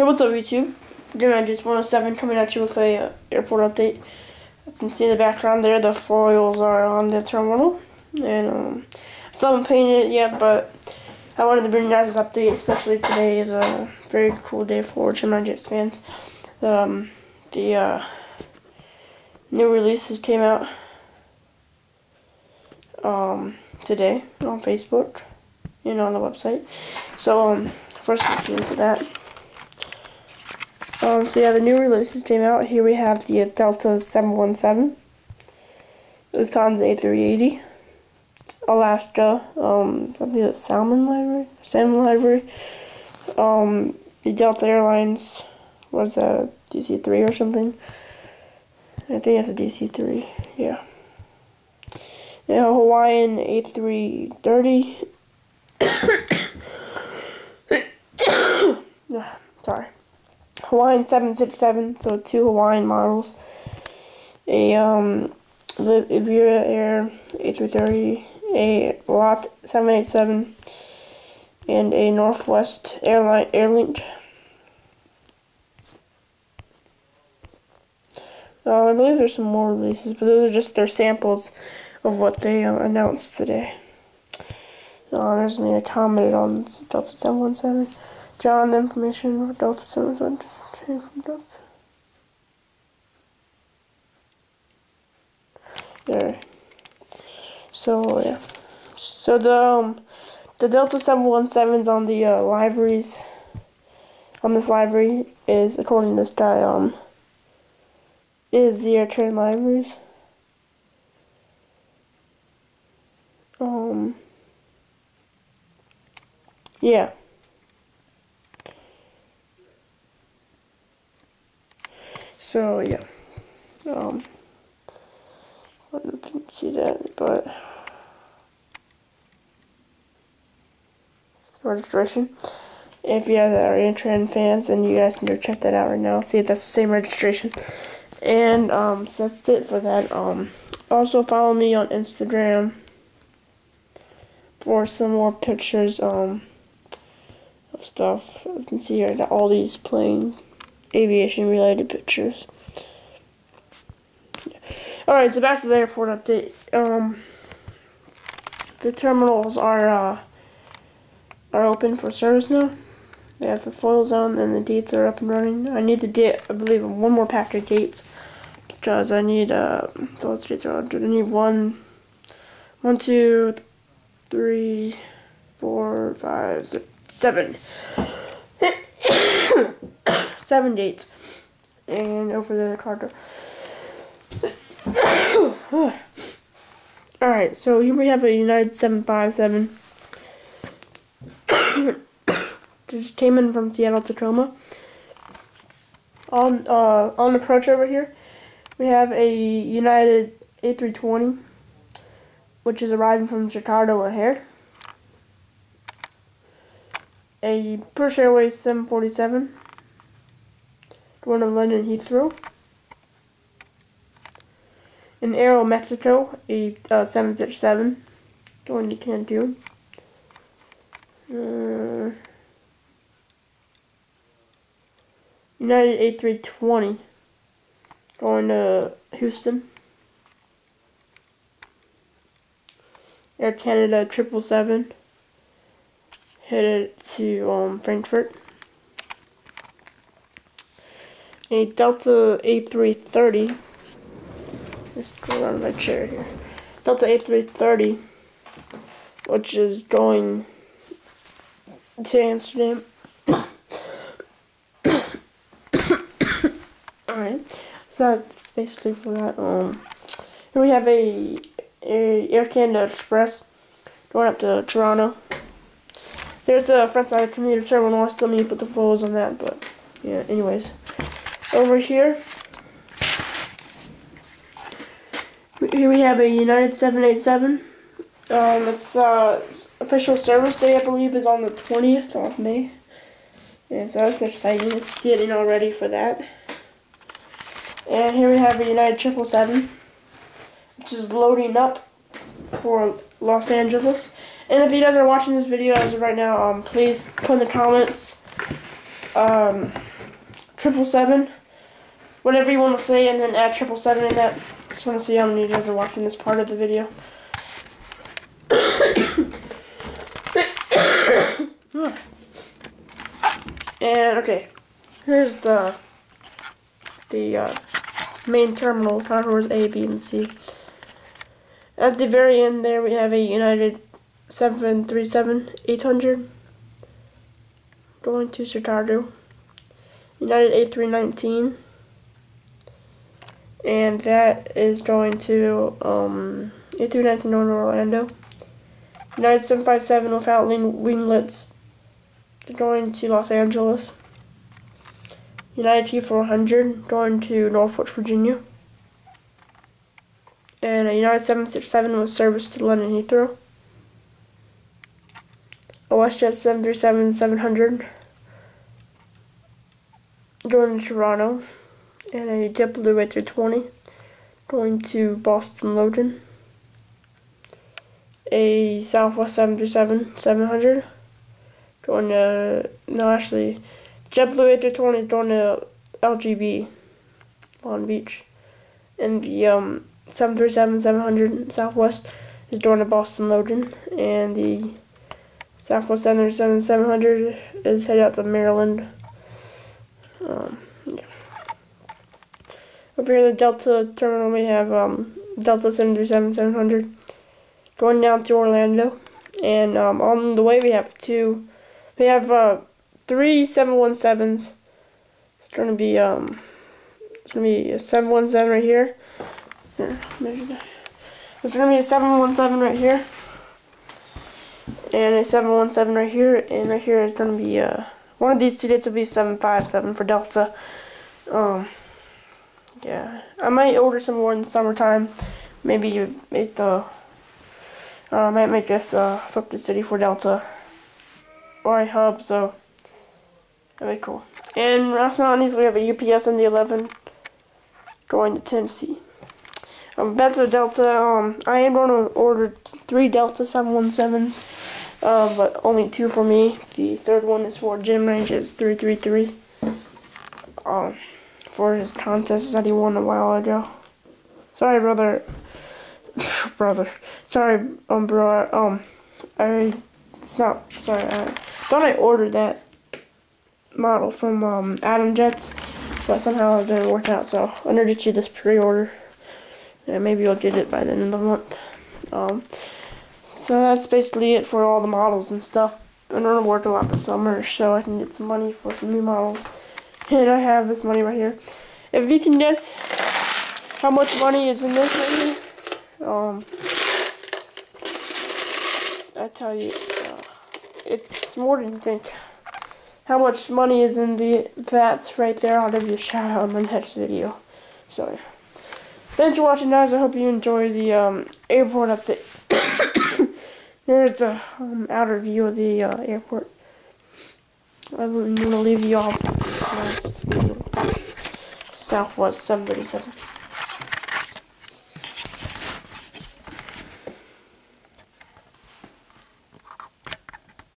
Hey, what's up, YouTube? Gemini Jets 107 coming at you with a uh, airport update. As you can see in the background there, the foils are on the terminal. And um, I still haven't painted it yet, but I wanted to bring you guys this update, especially today is a very cool day for Gemini Jets fans. Um, the uh, new releases came out um, today on Facebook and on the website. So, um, first let's get into that. Um, so yeah, the new releases came out. Here we have the Delta 717, Lufthansa A380, Alaska, um, something the Salmon livery, Salmon livery, um, the Delta Airlines was a DC-3 or something. I think it's a DC-3, yeah. Yeah, Hawaiian A330. Sorry. Hawaiian 767, so two Hawaiian models. A um, Iberia Air A330, a Lot 787, and a Northwest Airline Airlink. Uh, I believe there's some more releases, but those are just their samples of what they uh, announced today. Uh, there's me a comment on Delta 717. John, information for Delta 717 from Delta. There. So, yeah. So the, um, the Delta 717s on the uh, liveries, on this livery, is, according to this guy, um, is the AirTran liveries. Um, yeah. So, yeah. Um, I didn't see that, but registration. If you guys are AirTran fans, then you guys can go check that out right now. See if that's the same registration. And um, so that's it for that. Um, also follow me on Instagram for some more pictures um, of stuff. As you can see here, all these plain aviation related pictures. Alright, so back to the airport update. Um, the terminals are uh, are open for service now. They have the foils on and the dates are up and running. I need to get, I believe, one more pack of dates because I need uh, those dates are. I need one, one, two, three, four, five, six, seven. Seven dates. And over the card. Alright, so here we have a United 757. Just came in from Seattle Tacoma. On uh, on approach over here, we have a United A320 which is arriving from Chicago O'Hare. A British Airways 747, going to London Heathrow. An Aero Mexico, a uh, 767, going to Cancun. Uh, United A320, going to Houston. Air Canada 777 headed to um, Frankfurt. A Delta A330. Let's go around my chair here. Delta A330, which is going to Amsterdam. Alright, so that's basically for that. Um, here we have a a Air Canada Express going up to Toronto. There's a front side commuter terminal. I still need to put the photos on that, but yeah. Anyways, over here, here we have a United 787. Um, it's uh, official service day, I believe, is on the 20th of May. And so that's exciting. It's getting all ready for that. And here we have a United 777 which is loading up for Los Angeles. And if you guys are watching this video as of right now, um, please put in the comments um, triple seven, whatever you want to say, and then add triple seven in that. Just want to see how many of you guys are watching this part of the video. and okay, here's the the uh, main terminal, contours A, B, and C. At the very end there we have a United 737-800 going to Chicago. United A319 and that is going to um, A319 going to Orlando. United 757 without winglets going to Los Angeles. United T400 going to Norfolk, Virginia. And a United 767 with service to London Heathrow. A WestJet 737-700 going to Toronto. And a JetBlue A320 going to Boston Logan. A Southwest 737-700 going to, no actually, JetBlue A320 is going to LGB, Long Beach. And the um, 737-700 Southwest is going to Boston Logan. And the Southwest 737-700 is headed out to Maryland. Um, in the Delta terminal we have um, Delta 737-700 going down to Orlando. And um, on the way we have two, we have uh, three 717s. It's going to be, um, it's going to be a 717 right here. Here. There's going to be a 717 right here. And a 717 right here. And right here is going to be, uh, one of these two dates will be 757 for Delta. Um, yeah. I might order some more in the summertime. Maybe you make the, uh, I might make this, uh, flip the city for Delta. Or hub, so. Very cool. And last on these, we have a UPS MD-11 going to Tennessee. Um, back to the Delta. Um, I am going to order three Delta 717s, uh, but only two for me. The third one is for Jim Ranges 333. Um, for his contest that he won a while ago. Sorry, brother. brother. Sorry, um, bro. Um, I. It's not. Sorry. I thought I ordered that model from um, Adam Jets, but somehow it didn't work out. So I'm gonna get you this pre-order, and maybe you'll get it by the end of the month. Um, so that's basically it for all the models and stuff. I'm gonna work a lot this summer so I can get some money for some new models. And I have this money right here. If you can guess how much money is in this right here, um, I tell you, uh, it's more than you think how much money is in the that right there. I'll give you a shout out in the next video. So, thanks for watching, guys. I hope you enjoy the um, airport update. Here's the um, outer view of the uh, airport. I'm to leave you off. Southwest 737.